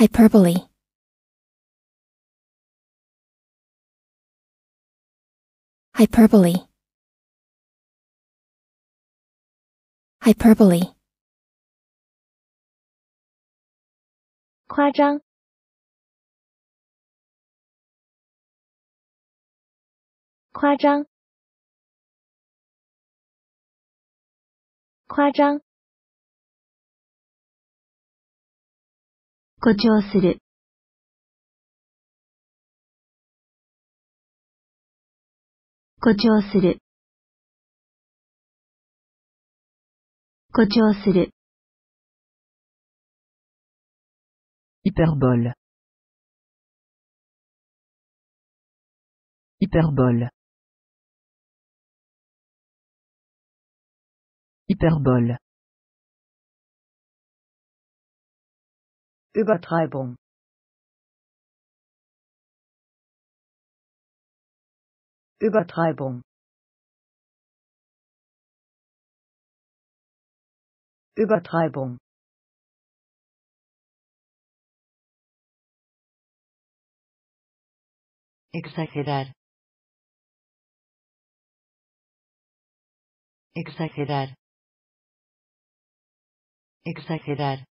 hyperbole, hyperbole, hyperbole, 夸张，夸张，夸张。 誇張する。誇張する。誇張する。 Hyperbole. Hyperbole. Hyperbole. Übertreibung. Übertreibung. Übertreibung. Exagerar. Exagerar. Exagerar.